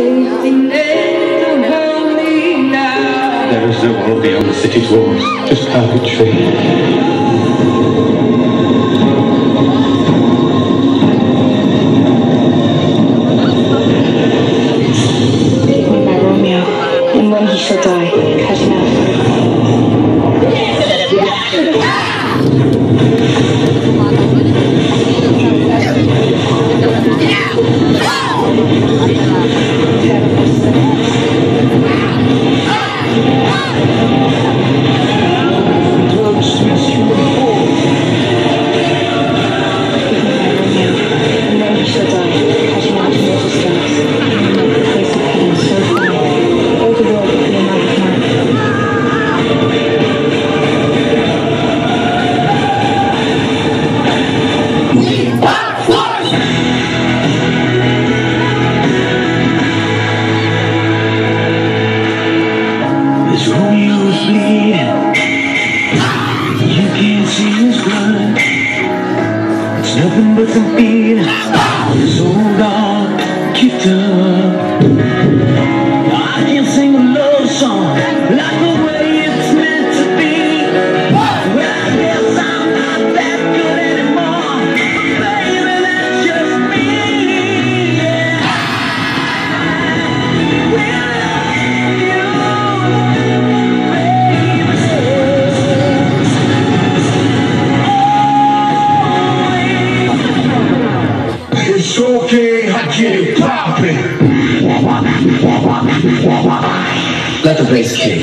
There is no world beyond the city's walls, just purgatory. my Romeo, and when he shall die, cut him out. It's nothing but the feeling, this old dog kicked up. I can't sing a love song like the way it. Let the bass kick.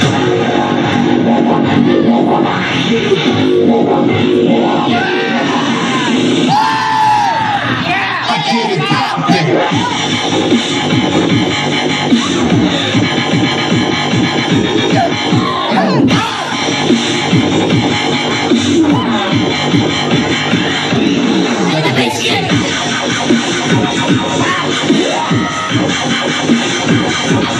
I get it. Let the bass kick.